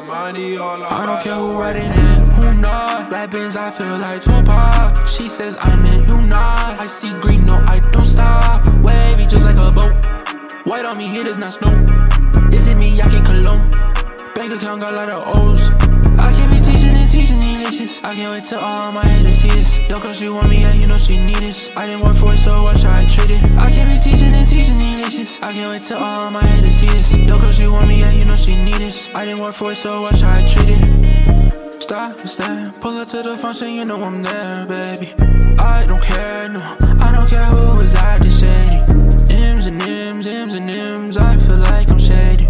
money all I don't care who writing it, who not. Black Benz, I feel like Tupac. She says I'm in, you not. I see green, no, I don't stop. Wavy just like a boat. White on me, it is not snow. Is it me, I get cologne? Bank account got a lot of O's. I can't wait till all my haters see this. Yo, cause she want me, and you know she need this. I didn't work for it, so why how I treat it? I can't be teaching and teaching delicious. I can't wait till all my haters see this. Yo, cause she want me, and you know she need this. I didn't work for it, so why how I treat it? Stop and stare. Pull up to the function, you know I'm there, baby. I don't care, no. I don't care who is acting shady. M's and M's, M's and M's. I feel like I'm shady.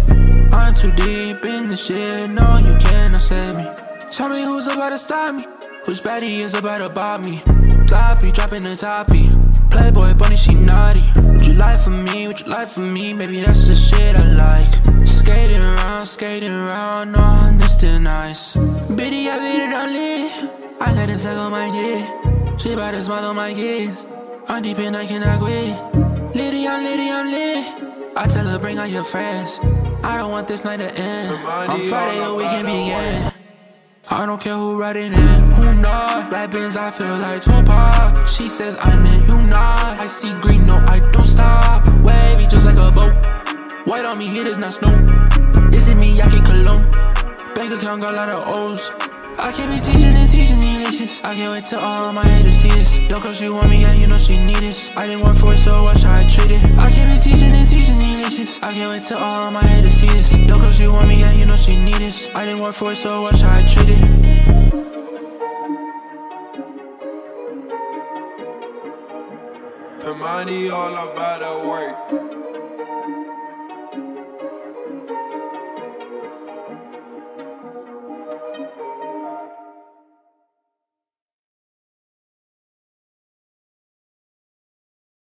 I'm too deep in the shit, no, you cannot save me. Tell me who's about to stop me. Who's baddie is about to bob me? Sloppy, dropping the toppy. Playboy bunny, she naughty. Would you lie for me? Would you lie for me? Maybe that's the shit I like. Skating around, skating around on this too nice. Bitty, I beat it on lit. I let it on my dick. She about to smile on my kids. I'm deep and I cannot quit. Litty, I'm litty, I'm lit. I tell her, bring all your friends. I don't want this night to end. On Friday, a weekend begin. I don't care who writing it, who not. Benz, I feel like Tupac. She says I'm in, you not. I see green, no, I don't stop. Wavy just like a boat. White on me, it is not snow. Is it me, I cologne? Bank account got a lot of O's. I can't be teaching and delicious. I can't wait till all my haters see this. Yo, cause she want me, and you know she need this. I didn't work for it, so why how I treat it? I can't be teaching and teaching delicious. I can't wait till all my haters see this. Yo, cause she want me, and you know she need this. I didn't work for it, so why how I treat it? The money all about the work.